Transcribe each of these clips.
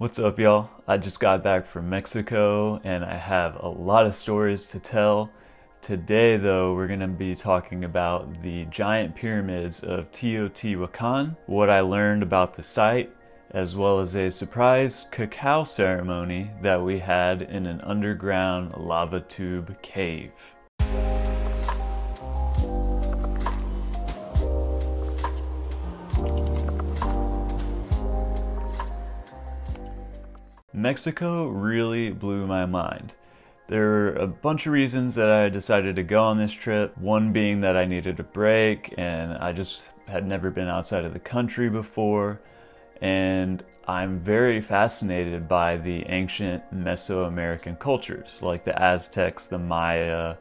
What's up, y'all? I just got back from Mexico and I have a lot of stories to tell. Today, though, we're going to be talking about the giant pyramids of Teotihuacan, what I learned about the site, as well as a surprise cacao ceremony that we had in an underground lava tube cave. Mexico really blew my mind. There were a bunch of reasons that I decided to go on this trip. One being that I needed a break and I just had never been outside of the country before. And I'm very fascinated by the ancient Mesoamerican cultures like the Aztecs, the Maya,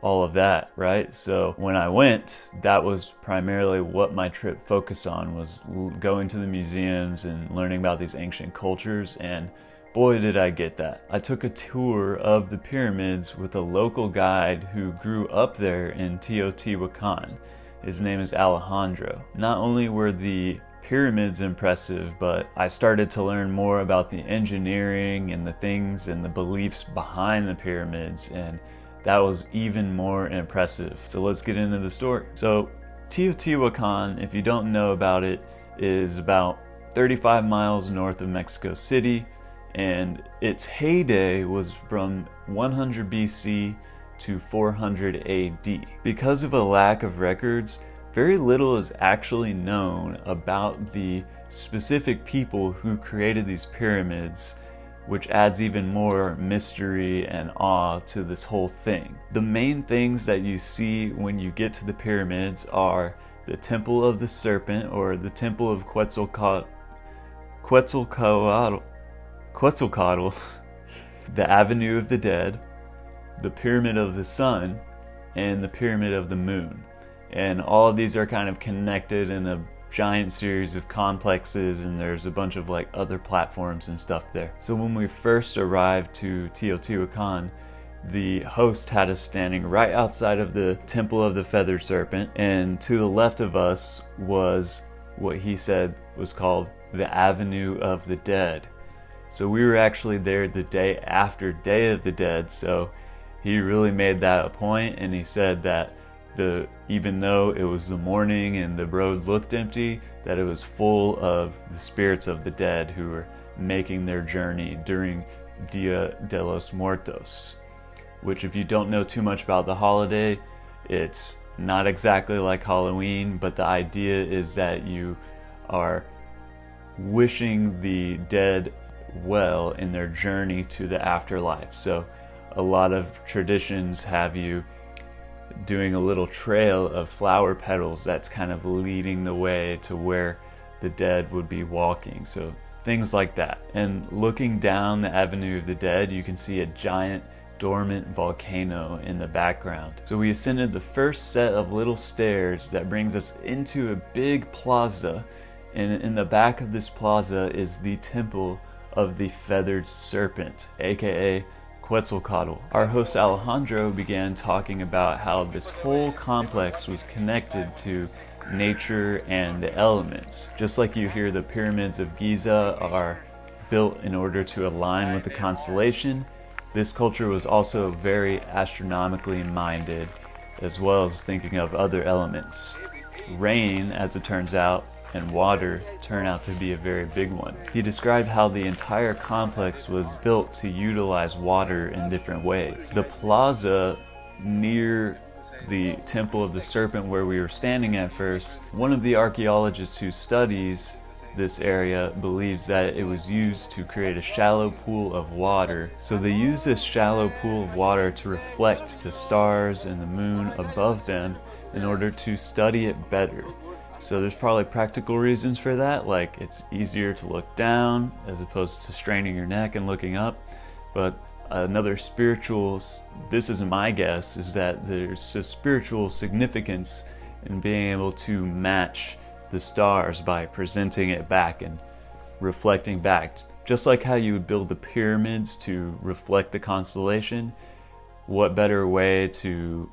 all of that, right? So when I went, that was primarily what my trip focused on was going to the museums and learning about these ancient cultures and boy did I get that. I took a tour of the pyramids with a local guide who grew up there in Teotihuacan. His name is Alejandro. Not only were the pyramids impressive, but I started to learn more about the engineering and the things and the beliefs behind the pyramids and that was even more impressive. So let's get into the story. So Teotihuacan, if you don't know about it, is about 35 miles north of Mexico City, and its heyday was from 100 BC to 400 AD. Because of a lack of records, very little is actually known about the specific people who created these pyramids which adds even more mystery and awe to this whole thing. The main things that you see when you get to the pyramids are the Temple of the Serpent or the Temple of Quetzalcoatl, Quetzalcoatl, Quetzalcoatl the Avenue of the Dead, the Pyramid of the Sun, and the Pyramid of the Moon. And all of these are kind of connected in a giant series of complexes and there's a bunch of like other platforms and stuff there. So when we first arrived to Teotihuacan, the host had us standing right outside of the Temple of the Feathered Serpent, and to the left of us was what he said was called the Avenue of the Dead. So we were actually there the day after Day of the Dead, so he really made that a point, and he said that the even though it was the morning and the road looked empty, that it was full of the spirits of the dead who were making their journey during Dia de los Muertos. Which, if you don't know too much about the holiday, it's not exactly like Halloween, but the idea is that you are wishing the dead well in their journey to the afterlife. So, a lot of traditions have you doing a little trail of flower petals that's kind of leading the way to where the dead would be walking. So things like that. And looking down the Avenue of the Dead, you can see a giant dormant volcano in the background. So we ascended the first set of little stairs that brings us into a big plaza. And in the back of this plaza is the temple of the feathered serpent, aka Quetzalcoatl. Our host Alejandro began talking about how this whole complex was connected to nature and the elements. Just like you hear the pyramids of Giza are built in order to align with the constellation, this culture was also very astronomically minded, as well as thinking of other elements. Rain, as it turns out, and water turn out to be a very big one. He described how the entire complex was built to utilize water in different ways. The plaza near the Temple of the Serpent where we were standing at first, one of the archaeologists who studies this area believes that it was used to create a shallow pool of water. So they use this shallow pool of water to reflect the stars and the moon above them in order to study it better. So there's probably practical reasons for that, like it's easier to look down as opposed to straining your neck and looking up. But another spiritual, this is my guess, is that there's a spiritual significance in being able to match the stars by presenting it back and reflecting back. Just like how you would build the pyramids to reflect the constellation, what better way to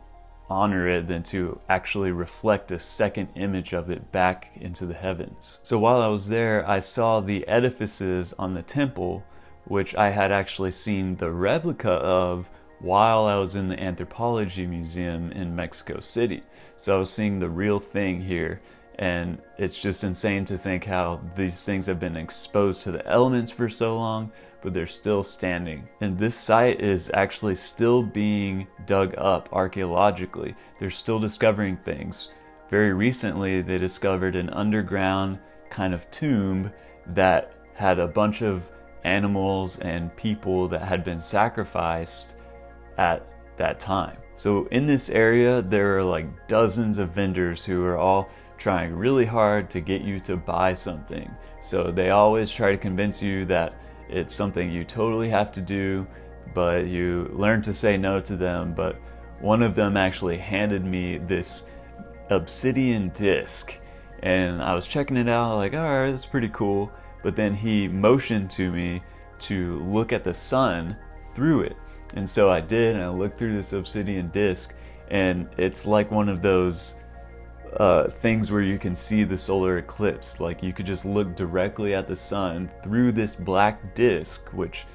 honor it than to actually reflect a second image of it back into the heavens. So while I was there, I saw the edifices on the temple, which I had actually seen the replica of while I was in the Anthropology Museum in Mexico City. So I was seeing the real thing here. And it's just insane to think how these things have been exposed to the elements for so long, but they're still standing. And this site is actually still being dug up archaeologically. They're still discovering things. Very recently, they discovered an underground kind of tomb that had a bunch of animals and people that had been sacrificed at that time. So in this area, there are like dozens of vendors who are all trying really hard to get you to buy something. So they always try to convince you that it's something you totally have to do, but you learn to say no to them. But one of them actually handed me this obsidian disc, and I was checking it out, like, all right, that's pretty cool. But then he motioned to me to look at the sun through it. And so I did, and I looked through this obsidian disc, and it's like one of those uh, things where you can see the solar eclipse. Like you could just look directly at the sun through this black disk, which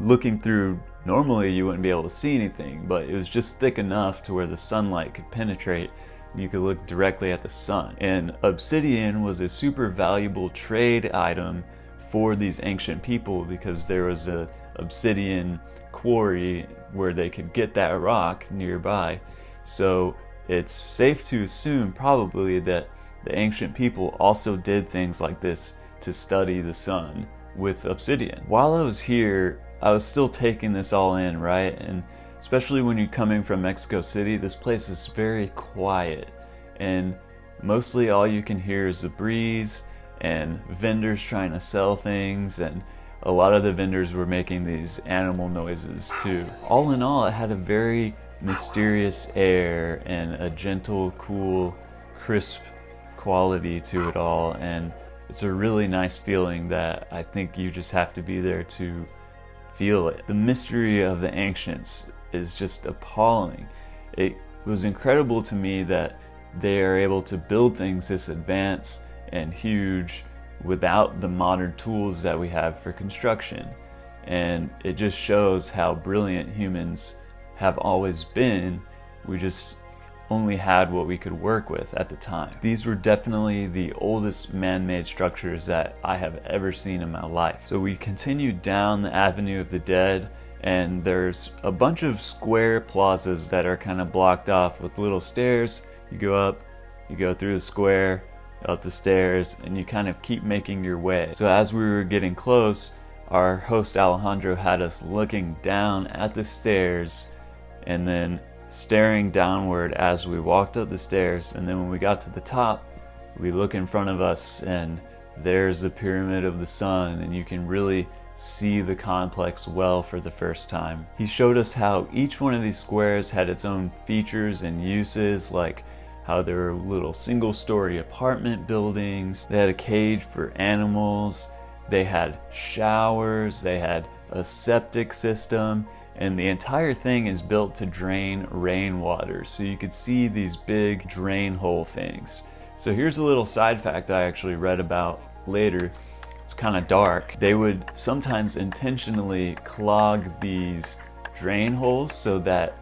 looking through normally you wouldn't be able to see anything, but it was just thick enough to where the sunlight could penetrate and you could look directly at the sun. And obsidian was a super valuable trade item for these ancient people because there was a obsidian quarry where they could get that rock nearby. So it's safe to assume probably that the ancient people also did things like this to study the sun with obsidian. While I was here, I was still taking this all in, right? And especially when you're coming from Mexico City, this place is very quiet. And mostly all you can hear is the breeze and vendors trying to sell things and a lot of the vendors were making these animal noises too. All in all, it had a very mysterious air and a gentle, cool, crisp quality to it all. And it's a really nice feeling that I think you just have to be there to feel it. The mystery of the ancients is just appalling. It was incredible to me that they are able to build things this advanced and huge without the modern tools that we have for construction. And it just shows how brilliant humans have always been. We just only had what we could work with at the time. These were definitely the oldest man-made structures that I have ever seen in my life. So we continued down the Avenue of the Dead and there's a bunch of square plazas that are kind of blocked off with little stairs. You go up, you go through the square, up the stairs, and you kind of keep making your way. So as we were getting close, our host Alejandro had us looking down at the stairs and then staring downward as we walked up the stairs. And then when we got to the top, we look in front of us and there's the Pyramid of the Sun, and you can really see the complex well for the first time. He showed us how each one of these squares had its own features and uses, like how there were little single story apartment buildings, they had a cage for animals, they had showers, they had a septic system, and the entire thing is built to drain rainwater. So you could see these big drain hole things. So here's a little side fact I actually read about later. It's kind of dark. They would sometimes intentionally clog these drain holes so that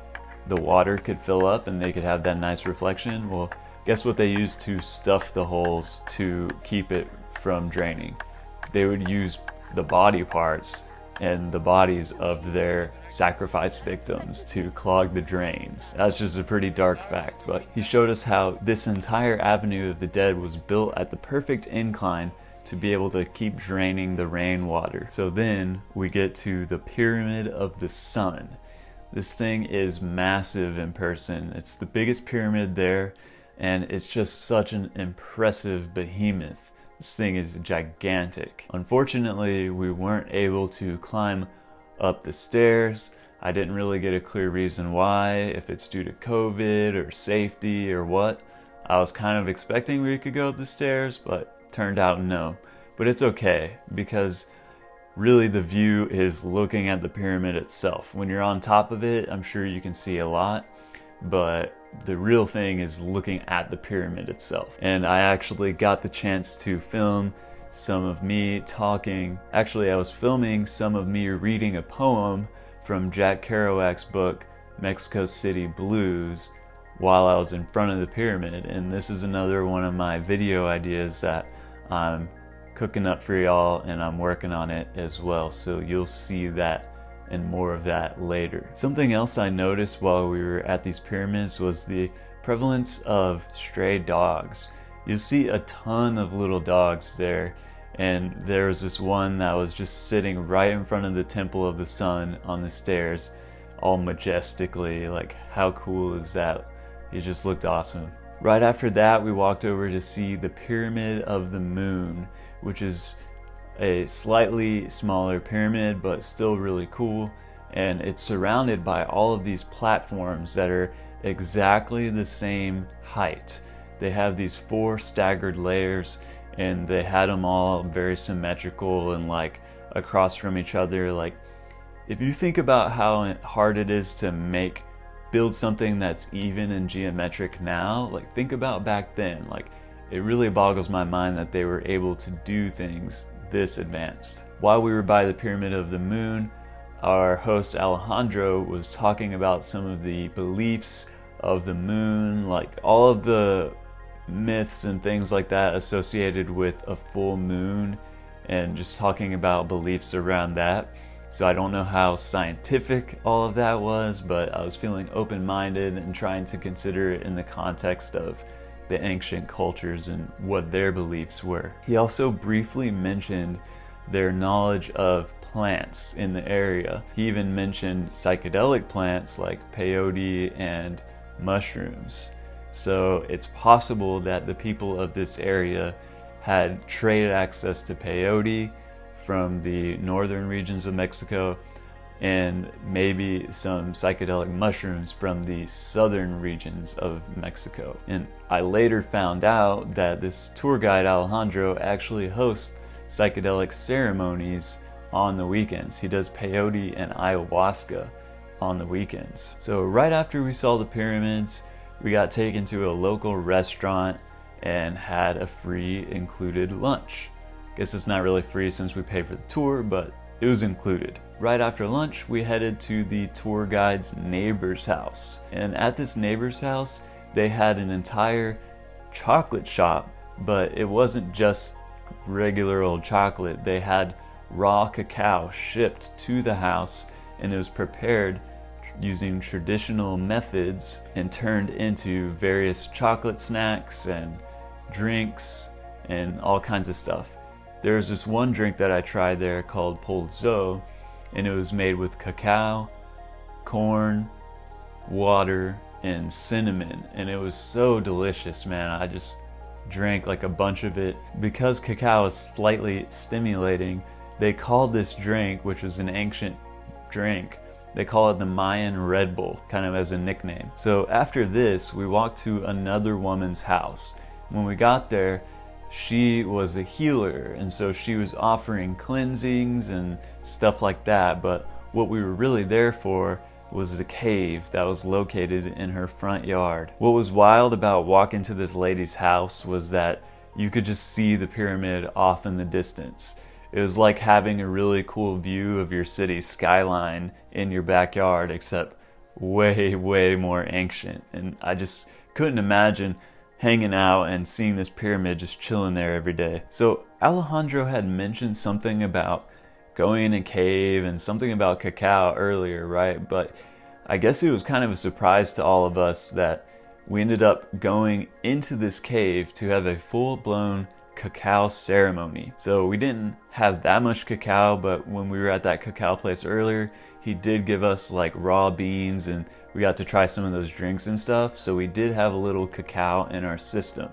the water could fill up and they could have that nice reflection. Well, guess what they used to stuff the holes to keep it from draining? They would use the body parts and the bodies of their sacrificed victims to clog the drains. That's just a pretty dark fact, but he showed us how this entire Avenue of the Dead was built at the perfect incline to be able to keep draining the rainwater. So then we get to the Pyramid of the Sun. This thing is massive in person. It's the biggest pyramid there, and it's just such an impressive behemoth. This thing is gigantic. Unfortunately, we weren't able to climb up the stairs. I didn't really get a clear reason why, if it's due to COVID or safety or what. I was kind of expecting we could go up the stairs, but turned out no. But it's okay because really the view is looking at the pyramid itself. When you're on top of it, I'm sure you can see a lot, but the real thing is looking at the pyramid itself. And I actually got the chance to film some of me talking. Actually, I was filming some of me reading a poem from Jack Kerouac's book, Mexico City Blues, while I was in front of the pyramid. And this is another one of my video ideas that I'm cooking up for y'all and I'm working on it as well. So you'll see that and more of that later. Something else I noticed while we were at these pyramids was the prevalence of stray dogs. You'll see a ton of little dogs there and there was this one that was just sitting right in front of the temple of the sun on the stairs all majestically like how cool is that it just looked awesome right after that we walked over to see the pyramid of the moon which is a slightly smaller pyramid but still really cool. And it's surrounded by all of these platforms that are exactly the same height. They have these four staggered layers and they had them all very symmetrical and like across from each other. Like if you think about how hard it is to make build something that's even and geometric now like think about back then. Like it really boggles my mind that they were able to do things this advanced while we were by the pyramid of the moon our host alejandro was talking about some of the beliefs of the moon like all of the myths and things like that associated with a full moon and just talking about beliefs around that. So I don't know how scientific all of that was, but I was feeling open minded and trying to consider it in the context of the ancient cultures and what their beliefs were. He also briefly mentioned their knowledge of plants in the area. He even mentioned psychedelic plants like peyote and mushrooms. So it's possible that the people of this area had trade access to peyote from the northern regions of Mexico and maybe some psychedelic mushrooms from the southern regions of Mexico. And I later found out that this tour guide Alejandro actually hosts psychedelic ceremonies on the weekends. He does peyote and ayahuasca on the weekends. So right after we saw the pyramids, we got taken to a local restaurant and had a free included lunch. Guess it's not really free since we paid for the tour, but it was included. Right after lunch, we headed to the tour guide's neighbor's house. And at this neighbor's house, they had an entire chocolate shop, but it wasn't just regular old chocolate. They had raw cacao shipped to the house and it was prepared using traditional methods and turned into various chocolate snacks and drinks and all kinds of stuff. There was this one drink that I tried there called Pozol, and it was made with cacao, corn, water, and cinnamon, and it was so delicious, man. I just drank like a bunch of it. Because cacao is slightly stimulating, they called this drink, which was an ancient drink, they call it the Mayan Red Bull, kind of as a nickname. So after this, we walked to another woman's house. When we got there, she was a healer, and so she was offering cleansings and stuff like that. But what we were really there for was the cave that was located in her front yard. What was wild about walking to this lady's house was that you could just see the pyramid off in the distance. It was like having a really cool view of your city skyline in your backyard, except way, way more ancient. And I just couldn't imagine hanging out and seeing this pyramid just chilling there every day. So Alejandro had mentioned something about going in a cave and something about cacao earlier, right? But I guess it was kind of a surprise to all of us that we ended up going into this cave to have a full blown cacao ceremony. So we didn't have that much cacao, but when we were at that cacao place earlier, he did give us like raw beans and we got to try some of those drinks and stuff. So we did have a little cacao in our system.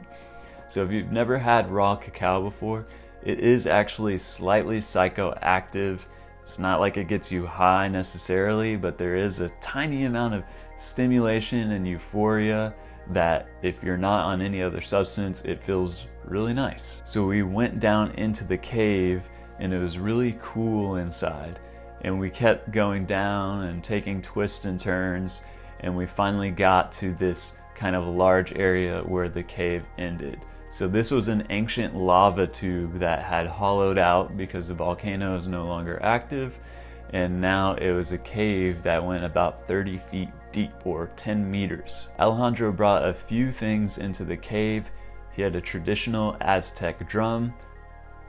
So if you've never had raw cacao before, it is actually slightly psychoactive. It's not like it gets you high necessarily, but there is a tiny amount of stimulation and euphoria that if you're not on any other substance, it feels really nice. So we went down into the cave and it was really cool inside. And we kept going down and taking twists and turns. And we finally got to this kind of large area where the cave ended. So this was an ancient lava tube that had hollowed out because the volcano is no longer active and now it was a cave that went about 30 feet deep or 10 meters. Alejandro brought a few things into the cave. He had a traditional Aztec drum,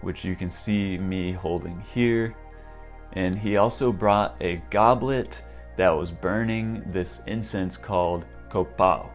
which you can see me holding here. And he also brought a goblet that was burning this incense called copal.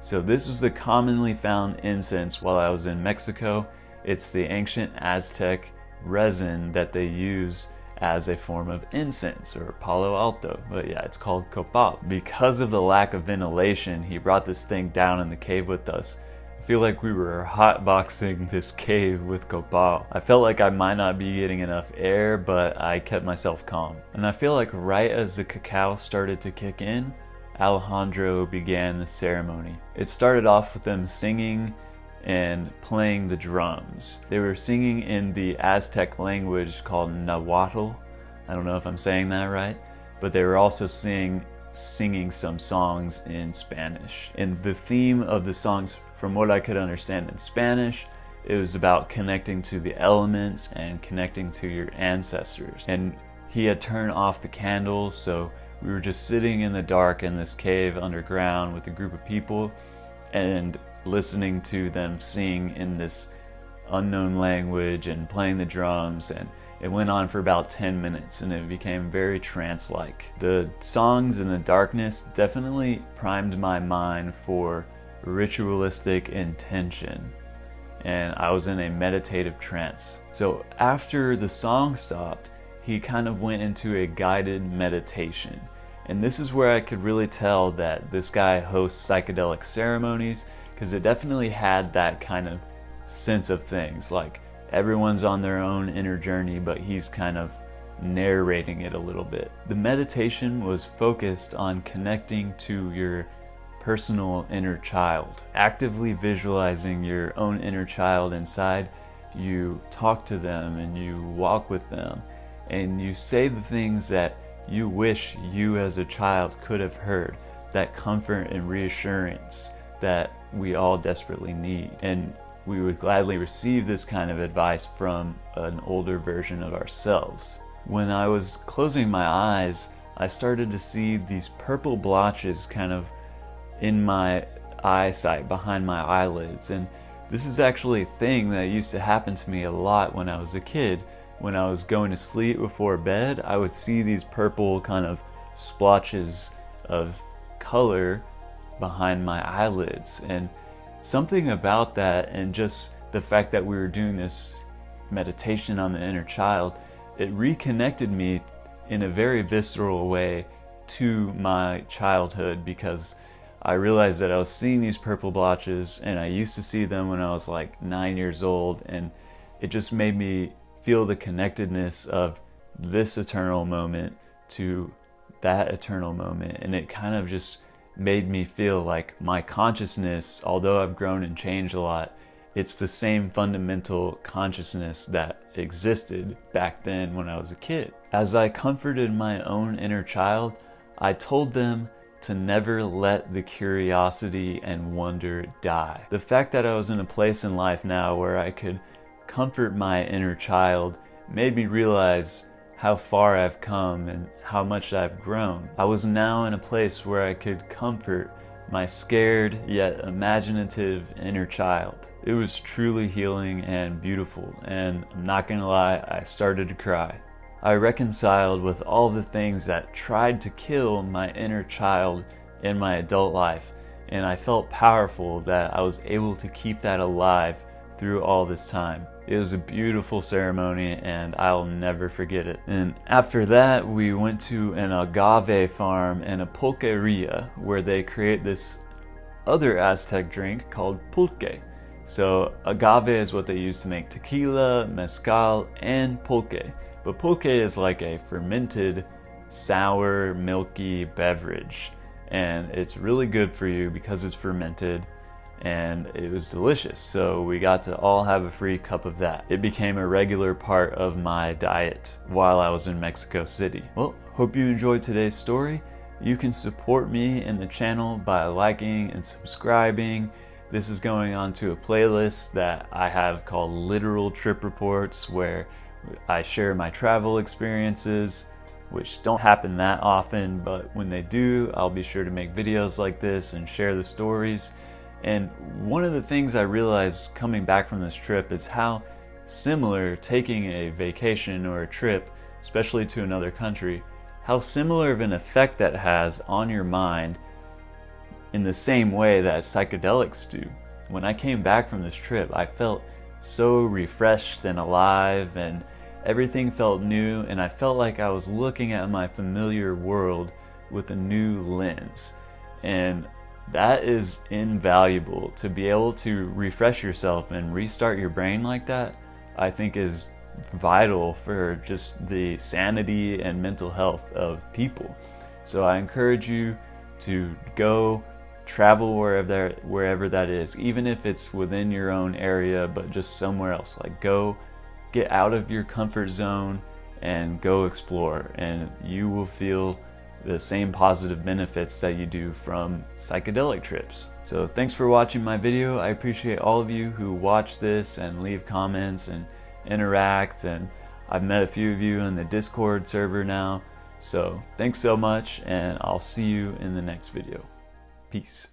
So this was the commonly found incense while I was in Mexico. It's the ancient Aztec resin that they use as a form of incense or palo santo. But yeah, it's called copal. Because of the lack of ventilation, he brought this thing down in the cave with us. I feel like we were hotboxing this cave with copal. I felt like I might not be getting enough air, but I kept myself calm. And I feel like right as the cacao started to kick in, Alejandro began the ceremony. It started off with them singing and playing the drums. They were singing in the Aztec language called Nahuatl. I don't know if I'm saying that right, but they were also singing singing some songs in Spanish. And the theme of the songs, from what I could understand in Spanish, it was about connecting to the elements and connecting to your ancestors. And he had turned off the candles, so we were just sitting in the dark in this cave underground with a group of people and listening to them sing in this unknown language and playing the drums and it went on for about 10 minutes and it became very trance like. The songs in the darkness definitely primed my mind for ritualistic intention and I was in a meditative trance. So after the song stopped, he kind of went into a guided meditation. And this is where I could really tell that this guy hosts psychedelic ceremonies because it definitely had that kind of sense of things. Like everyone's on their own inner journey, but he's kind of narrating it a little bit. The meditation was focused on connecting to your personal inner child, actively visualizing your own inner child inside. You talk to them and you walk with them, and you say the things that you wish you as a child could have heard that comfort and reassurance that we all desperately need. And we would gladly receive this kind of advice from an older version of ourselves. When I was closing my eyes, I started to see these purple blotches kind of in my eyesight behind my eyelids. And this is actually a thing that used to happen to me a lot when I was a kid. When I was going to sleep before bed, I would see these purple kind of splotches of color behind my eyelids. And something about that, and just the fact that we were doing this meditation on the inner child, it reconnected me in a very visceral way to my childhood because I realized that I was seeing these purple blotches and I used to see them when I was like nine years old, and it just made me feel the connectedness of this eternal moment to that eternal moment, and it kind of just made me feel like my consciousness, although I've grown and changed a lot, it's the same fundamental consciousness that existed back then when I was a kid. As I comforted my own inner child, I told them to never let the curiosity and wonder die. The fact that I was in a place in life now where I could comfort my inner child made me realize how far I've come and how much I've grown. I was now in a place where I could comfort my scared yet imaginative inner child. It was truly healing and beautiful, and I'm not gonna lie, I started to cry. I reconciled with all the things that tried to kill my inner child in my adult life, and I felt powerful that I was able to keep that alive through all this time. It was a beautiful ceremony and I'll never forget it. And after that, we went to an agave farm and a pulqueria where they create this other Aztec drink called pulque. So, agave is what they use to make tequila, mezcal, and pulque. But pulque is like a fermented, sour, milky beverage. And it's really good for you because it's fermented and it was delicious. So we got to all have a free cup of that. It became a regular part of my diet while I was in Mexico City. Well, hope you enjoyed today's story. You can support me in the channel by liking and subscribing. This is going on to a playlist that I have called Literal Trip Reports, where I share my travel experiences, which don't happen that often, but when they do, I'll be sure to make videos like this and share the stories. And one of the things I realized coming back from this trip is how similar taking a vacation or a trip, especially to another country, how similar of an effect that has on your mind in the same way that psychedelics do. When I came back from this trip, I felt so refreshed and alive, and everything felt new, and I felt like I was looking at my familiar world with a new lens. And that is invaluable to be able to refresh yourself and restart your brain like that. I think is vital for just the sanity and mental health of people. So I encourage you to go travel wherever wherever that is, even if it's within your own area, but just somewhere else. Like go get out of your comfort zone and go explore, and you will feel the same positive benefits that you do from psychedelic trips. So thanks for watching my video. I appreciate all of you who watch this and leave comments and interact and I've met a few of you in the Discord server now. So thanks so much and I'll see you in the next video. Peace.